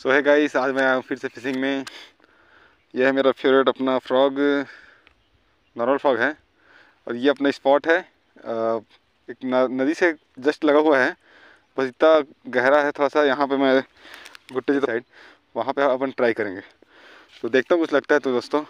सो है गाइस आज मैं आया फिर से फिशिंग में। यह है मेरा फेवरेट अपना फ्रॉग नॉर्मल फ्रॉग है। और ये अपना स्पॉट है। एक नदी से जस्ट लगा हुआ है। बस इतना गहरा है थोड़ा सा, यहाँ पे मैं गुट्टे जी साइड वहाँ पे अपन ट्राई करेंगे। तो देखता हूँ, कुछ लगता है तो दोस्तों।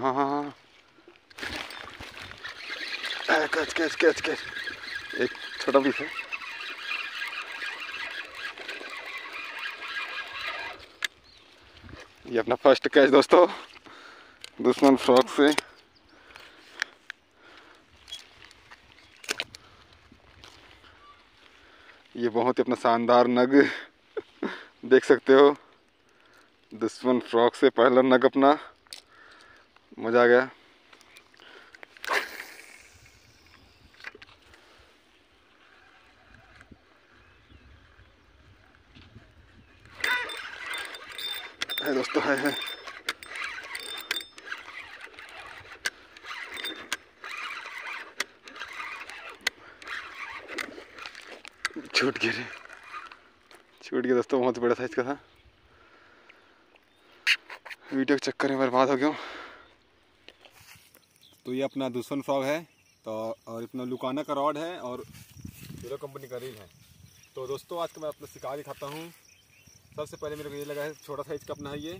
हाँ हाँ हाँ। हाँ कैच कैच कैच कैच। एक छोटा पीस है। ये अपना फ़र्स्ट कैच दोस्तों। दुश्मन फ्रॉक से। ये बहुत ही अपना शानदार नग। देख सकते हो। दुश्मन फ्रॉक से पहला नग अपना। मज़ा आ गया। है दोस्तों, है है। छूट गया रे। छूट गया दोस्तों, बहुत बड़ा साइज़ का था। वीडियो के चक्कर में बर्बाद हो गया तो ये अपना दुश्मन फ्रॉग है तो और अपना लुकाना का रॉड है और हीरो कंपनी का रील है। तो दोस्तों, आज का मैं अपना शिकार दिखाता हूँ। सबसे पहले मेरे को ये लगा है छोटा साइज़ का अपना है ये।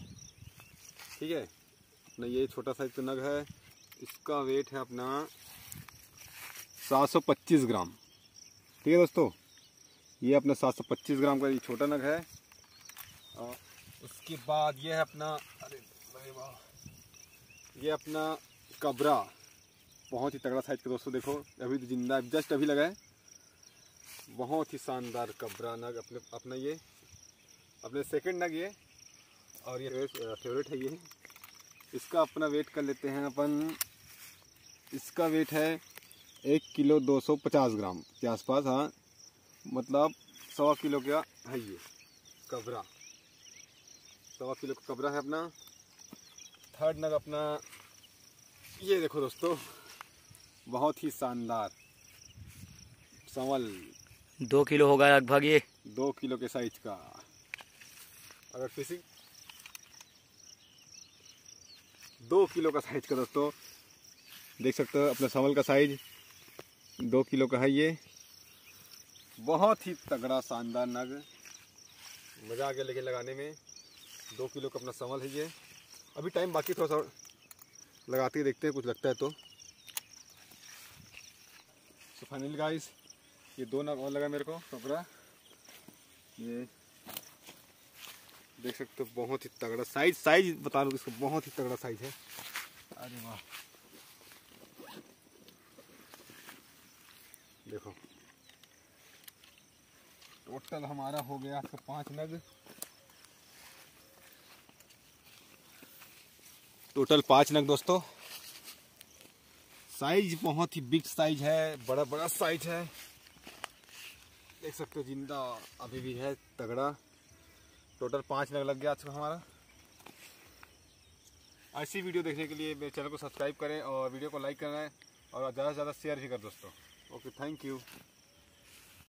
ठीक है? अपना ये छोटा साइज़ का नग है। इसका वेट है अपना 725 ग्राम। ठीक है दोस्तों? ये अपना 725 ग्राम का ये छोटा नग है। और उसके बाद ये है अपना, अरे ये अपना कबरा बहुत ही तगड़ा साइज़ का दोस्तों, देखो, अभी तो ज़िंदा जस्ट अभी लगा है। बहुत ही शानदार कबरा नग अपने, अपना ये, अपने सेकंड नग ये, और ये फेवरेट है ये। इसका अपना वेट कर लेते हैं अपन। इसका वेट है एक किलो दो सौ पचास ग्राम के आसपास हाँ। मतलब सवा किलो का है ये, कबरा। सवा किलो का कबरा है अपना। थर्ड नग अपना ये देखो दोस्तों बहुत ही शानदार संवल। दो किलो होगा लगभग ये। दो किलो के साइज़ का। अगर फिशिंग दो किलो का साइज़ का दोस्तों देख सकते हो अपने संवल का साइज़ दो किलो का है ये। बहुत ही तगड़ा शानदार नग। मज़ा आ गया लेकिन लगाने में। दो किलो का अपना संवल है ये। अभी टाइम बाकी थोड़ा सा लगाते ही देखते हैं, कुछ लगता है तो। सो फाइनली गाइस ये दो नग और लगा मेरे को कपड़ा। ये देख सकते हो, बहुत ही तगड़ा साइज़ साइज़ बता रहा इसको, बहुत ही तगड़ा साइज़ है। अरे वाह। देखो। टोटल हमारा हो गया पाँच नग। टोटल पाँच नग दोस्तों। साइज़ बहुत ही बिग साइज़ है बड़ा बड़ा साइज़ है। देख सकते हो ज़िंदा अभी भी है तगड़ा। टोटल पाँच नग लग गया आज का हमारा। ऐसी वीडियो देखने के लिए मेरे चैनल को सब्सक्राइब करें और वीडियो को लाइक करना है और ज़्यादा से ज़्यादा शेयर भी कर दोस्तों। Okay, thank you.